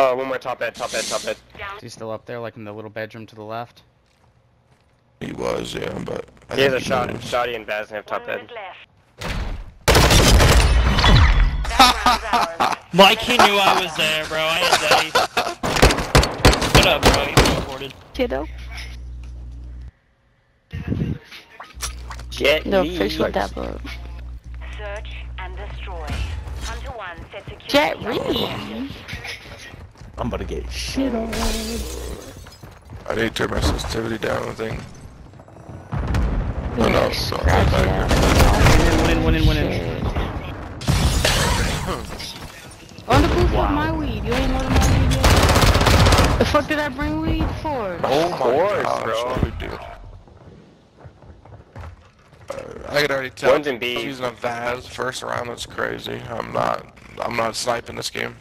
Uh, one more top bed, top bed, top bed. Is he still up there, like in the little bedroom to the left? He was, yeah, but. I He has a think shot, moved. Shoddy and Baz have top One bed. minute left. That round's. Mikey knew I was there, bro. I had Daddy. What up, bro? You reported. Kiddo. Get No, me. fish with that boat. Search and destroy. Hunter 1 set security. Jet on Reed. objective. I'm about to get shit on. I need to turn my sensitivity down, I think. Oh, Yeah, no, sorry, it back out. Win in, win in, win in. On the proof of my weed. You ain't know the my weed yet? The fuck did I bring weed for? Oh course, my gosh, bro. what we do. Uh, I could already tell. One's in B. I'm using a Vaz first round. That's crazy. I'm not. I'm not sniping this game.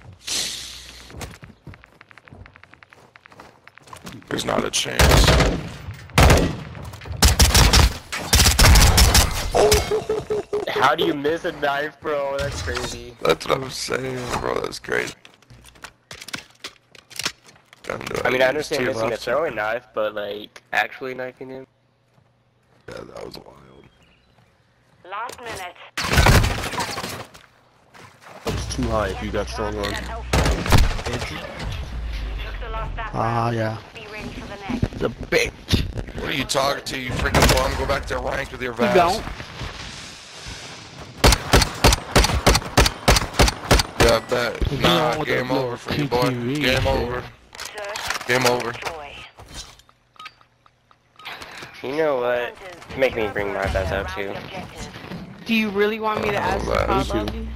There's not a chance. How do you miss a knife, bro? That's crazy. That's what I'm saying, bro. That's great. I mean, I understand missing a throwing knife, but like actually knifing him. Yeah, that was wild. Last minute. That was too high if you got strong arm. That Alpha. Took the last that Ah, round. yeah. Be ready for the bitch. What are you talking to, you freaking bum? Go back to rank with your Vaz. don't. Yeah, I bet. You Nah, know, with game the over for you, boy. TTV Game over. Game over. You know what? Make me bring my Baz around out too. Do you really want me to ask if I that is love you?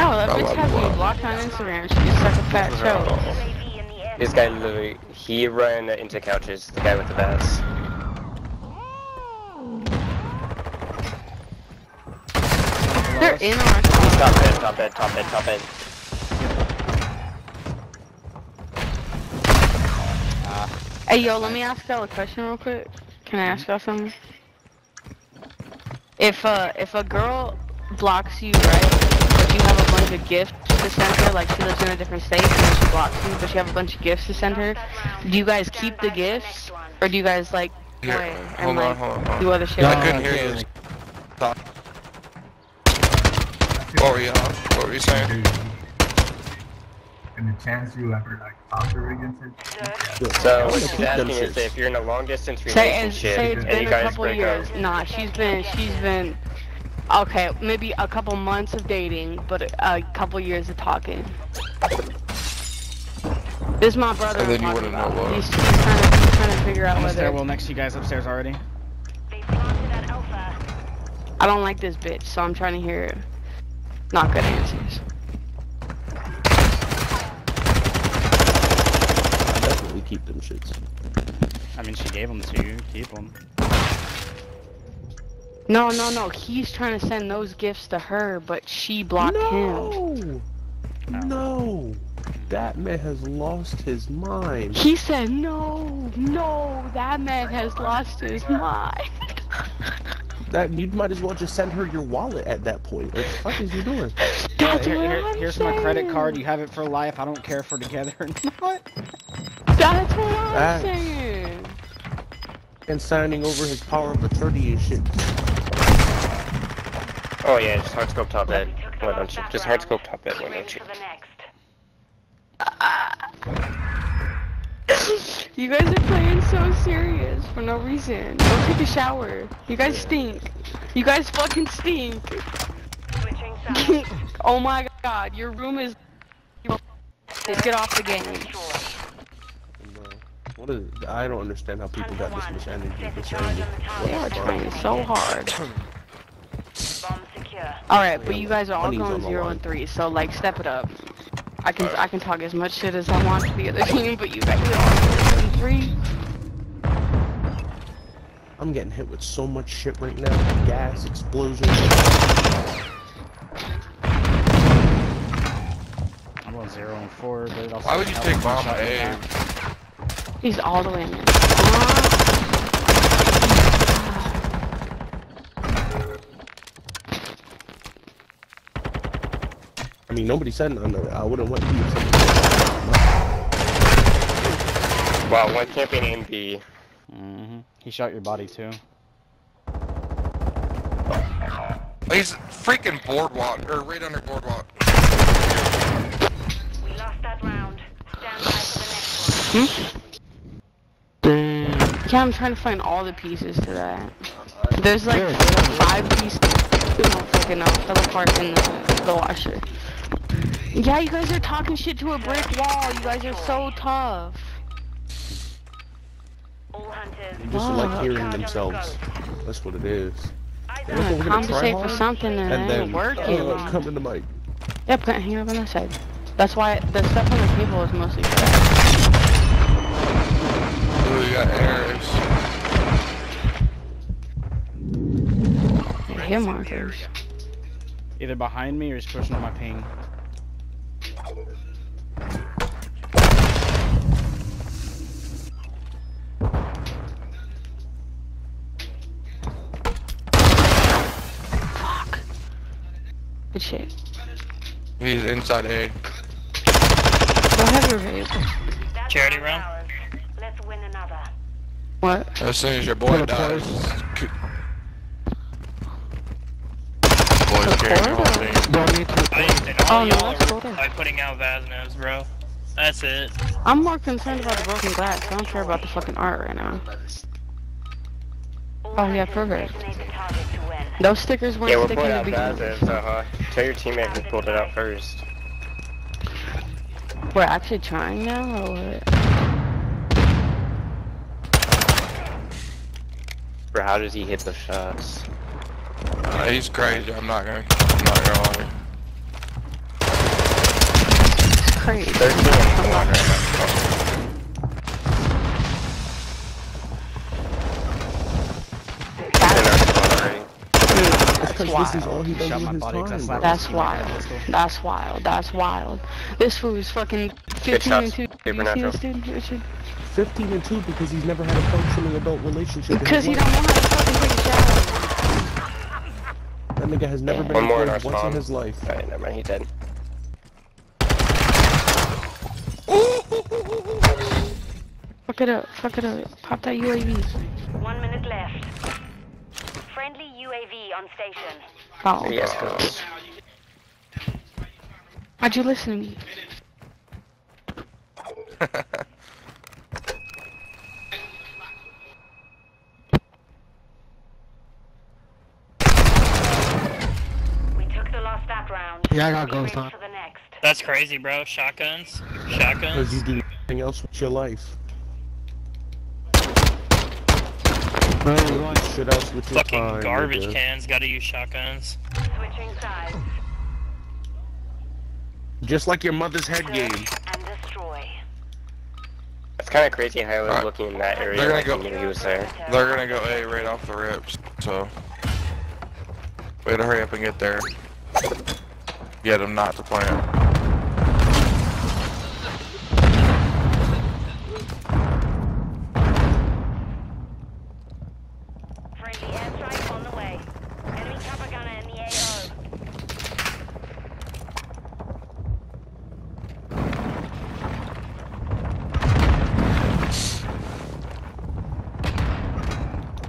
No, that bitch has me blocked on Instagram. She just such a fat show. UAV in the air. This guy literally, he ran into couches. The guy with the Baz. They're in our He's top bed, top bed, top bed, top bed. Hey, yo, let me ask y'all a question real quick. Can I ask y'all something? If uh, if a girl blocks you, right, but you have a bunch of gifts to send her, like she lives in a different state and she blocks you, but you have a bunch of gifts to send her, do you guys keep the gifts, or do you guys like Here, play hold and on, like hold on, hold on. do other shit? I couldn't hear you. Stop. What were you, uh, what were you saying? And the chance you ever like counter against it. So what she's asking is if you're in a long distance Say, and, relationship say it's and been you a couple break years. up. Nah, she's been she's been okay, maybe a couple months of dating, but a, a couple years of talking. This is my brother. And then I'm you wouldn't know about. what. He's, he's trying to he's trying to figure out On the whether stairwell next to you guys upstairs already. They planted at Alpha. I don't like this bitch, so I'm trying to hear not good answers. Definitely keep them shits. I mean, she gave them to you. Keep them. No, no, no. He's trying to send those gifts to her, but she blocked him. No! No! That man has lost his mind. He said, "No, no, that man has lost his mind." That you might as well just send her your wallet at that point. What the fuck is you doing? That's Here- what here- I'm here's my credit card. You have it for life. I don't care if we're together or not. That's what I'm Facts. saying. And signing over his power of attorney and shit. Oh yeah, just hard scope top bed. Took the Why don't you? Just hard round. scope top bed. Be Why don't you? the next. You guys are playing so serious for no reason. Go take a shower. You guys stink. You guys fucking stink. Oh my god, your room is. Just get off the game. Destroy. What is? I don't understand how people got this much energy. Set the This charge energy. on the They are trying so hard. Bomb secure. Alright, but you guys are all going zero line. and three, so like step it up. I can I can talk as much shit as I want to the other team, but you guys are all zero and three. I'm getting hit with so much shit right now. Gas, explosions. I'm on zero and four, but it also Why would you take me Mama A? He's all the way in ah. There. mean, nobody said nothing. I wouldn't want you. to say Well, one camping aim B. Mm-hmm. He shot your body too. He's freaking boardwalk, or right under boardwalk. We lost that round. Stand by for the next one. Yeah, I'm trying to find all the pieces to that. There's like five pieces. I don't fucking know. Fell apart in the, the washer. Yeah, you guys are talking shit to a brick wall. You guys are so tough. All hunters. They just like hearing themselves. That's what it is. Eyes Yeah, on we're Yeah, gonna try compensate for something and, And it then ain't working. uh, come to the mic. Yep, can't hang up on that side. That's why the stuff on the table is mostly trash. Ooh, we got errors. They're hit markers. Either behind me or he's pushing on my ping. Fuck. Good shit. He's inside A. Go ahead, Revive. That's Charity round? Let's win another. What? As soon as your boy dies. c- Boy's carrying the whole team. I used it. Oh, All no, y'all that's are cool. by putting out Vasnos, bro. That's it. I'm more concerned about the broken glass. I don't care about the fucking art right now. Oh, yeah, hunters perfect. designate the target to win. Those stickers weren't Yeah, we're sticking pulling to out begin Vazes, with. so uh, tell your teammate who pulled it out first. We're actually trying now, or what? Bro, how does he hit the shots? Uh, he's crazy. I'm not gonna. I'm not gonna lie. It's crazy. 13 and 4 right now. He's in our squad already. That's because this is wild. all he does Shot with my his body 'cause I time. slapped bro. That's wild. That's wild. That's wild. This fool's fucking 15 and shots, 2. Paper You see Natural. this dude? Richard? 15 and 2 because he's never had a functioning adult relationship. in Because his he don't life. know how to fucking take a shower. That nigga has never been One more in in our once in spawn. his life. Alright, never mind, he dead. Fuck it up. Fuck it up. Pop that UAV. One minute left. Friendly UAV on station. Oh, Yes, close. why'd you listen to me? We took the lost that round. Yeah, I got ghost on. for the next. That's crazy, bro. Shotguns. Because Shotguns. you do nothing else with your life. Bro, we want Shit else with your Fucking time. garbage nigga. cans. Gotta use shotguns. Switching sides. Just like your mother's head game. Search and destroy. It's kind of crazy how I was Alright. looking in that area They're gonna like go- he was there. They're gonna go A right off the rips. So. We gotta hurry up and get there. Get them not to plant. Friendly airstrike on the way. Enemy chopper gunner in the AO.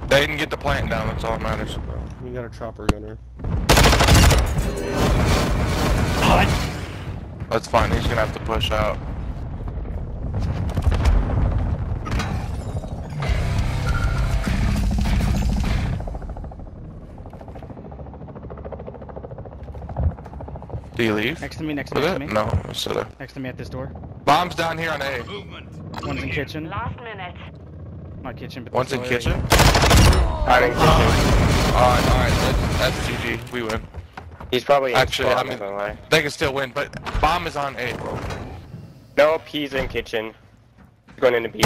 They didn't get the plant down. That's all that matters. You got a chopper gunner. That's fine. He's gonna have to push out. Do you leave? Next to me, next to me, next to that? me. No, instead of Next to me at this door. bombs down here on A. One's in kitchen. Last minute. My kitchen. But One's in kitchen. I'm in kitchen. Alright, alright. That's, that's GG. We win. He's probably Actually, I mean- not. They can still win, but bomb is on A, bro. Nope, he's in kitchen. Going into B.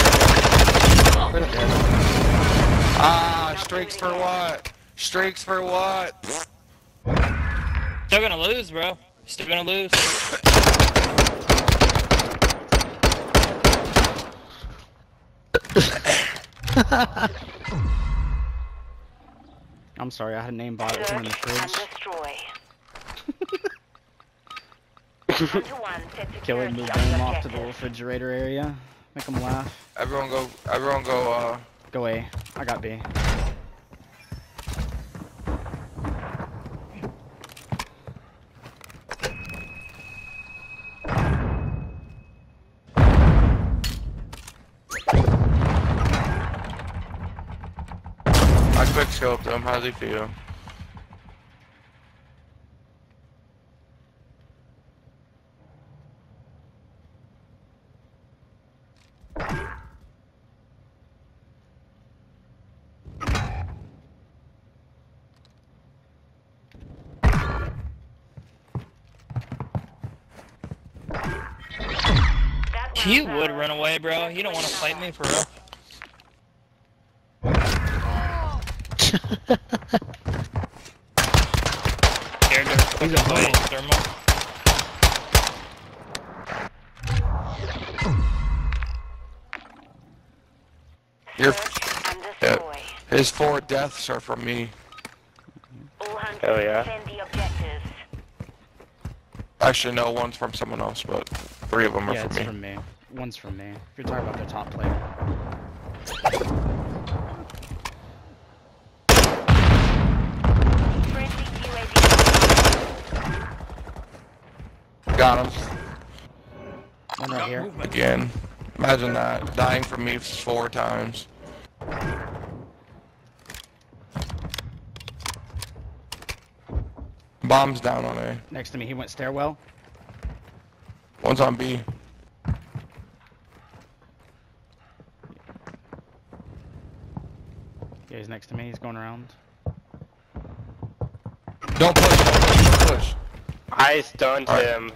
Ah, streaks for what? Streaks for what? Still gonna lose, bro. Still gonna lose. I'm sorry, I had a name bot. It was in the Search and fridge. destroy. One to one, set Kill security move on them off to the refrigerator area. Make them laugh. Everyone go, everyone go, uh, Go A. I got B. I quick scoped him. How's he feel? That You would run away, bro. You don't want to fight me for real. Scared to fucking fight thermal. Your, Search yeah, uh, his four deaths are from me. All Hell yeah. defend. Actually, no, one's from someone else, but three of them are Yeah, from it's me. from me. One's from me. If you're talking about their top player. Got him One right here. again. Imagine that, dying from me four times. Bombs down on A. Next to me, he went stairwell. One's on B. Yeah, he's next to me. He's going around. Don't push, don't push, don't push. I stunned Alright. him.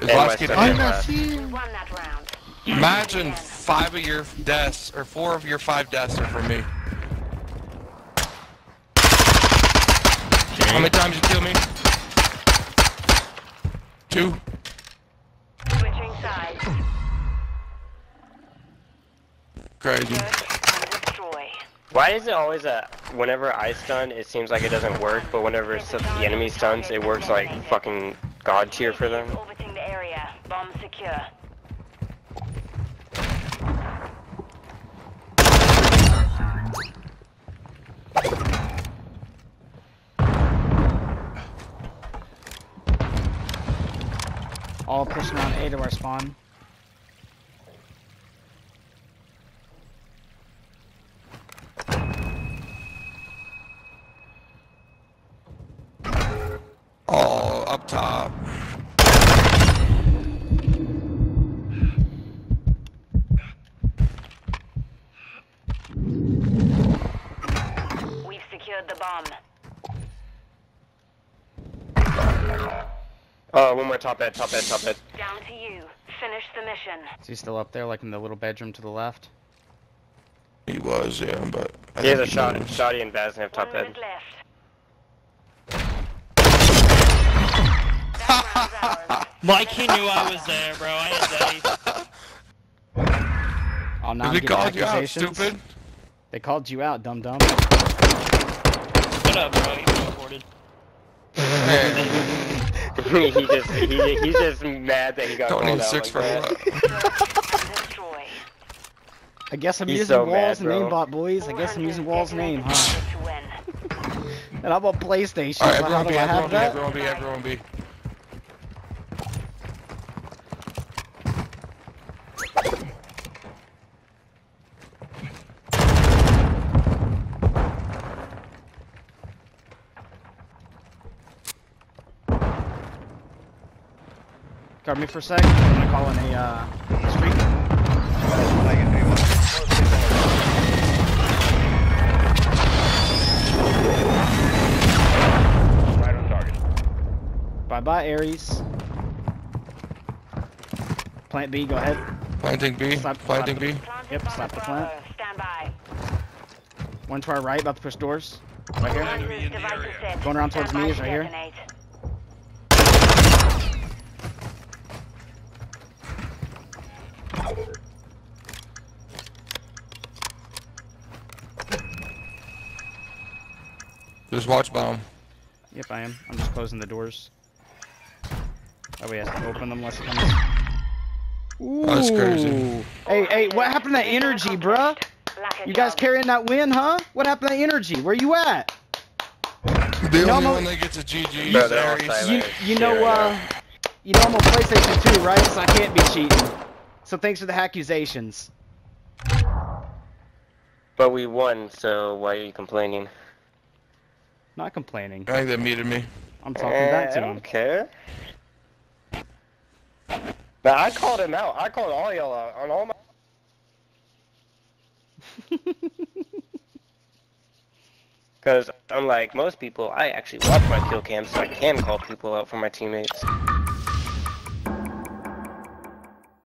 His And last my kid second hit. last. We won that round. Imagine five of your deaths, or four of your five deaths are from me. How many times you kill me? Two. Switching sides. Crazy. Search and destroy. Why is it always that whenever I stun, it seems like it doesn't work, but whenever it's the enemy stuns, it works like fucking god tier for them? Orbiting the area. Bomb secure. All pushing around A to our spawn. Oh, up top. We've secured the bomb. Oh, one more top head, top head, top head. Down to you. Finish the mission. Is he still up there, like in the little bedroom to the left? He was, yeah, but. I He has a think shot, moved. Shoddy and Vaz have top One head. left. That round's. Mike, he knew I was there, bro. I ain't daddy. Oh, now I'm They called you out, accusations. stupid. They called you out, dum dum. What up, bro? You recorded. he just, he, he's just mad that he got Don't called out six like for that. what? And destroy. I guess I'm He's using so Wall's mad, name bot, boys. I guess I'm using Wall's name, huh? target to win. And I'm on PlayStation, Alright, so how everyone do B, I everyone have B, that? everyone B, everyone B. me for a sec. I'm gonna call in a uh, street. Right on target. Bye bye, Ares. Plant B, go ahead. Planting B, Slap- planting slap B. Planted Yep, bomb slap the plant. Stand by. One to our right, about to push doors. Right here. Hunters devices set. Going around towards Stand me is right here. Just watch bomb. Yep, I am. I'm just closing the doors. That way he has to open them unless he comes. Ooh. That's crazy. Hey, hey, what happened to that energy, bruh? You guys carrying that win, huh? What happened to that energy? Where you at? The No, only no. one that gets a GG Bro, is Aries. You, you know, Yeah, uh, you know I'm on PlayStation 2, right? So I can't be cheating. So thanks for the accusations. But we won, so why are you complaining? Not complaining. I think they muted me. I'm talking back Eh, to I him. don't care. But I called him out. I called all y'all out on all my. Because unlike most people, I actually watch my kill cam so I can call people out for my teammates.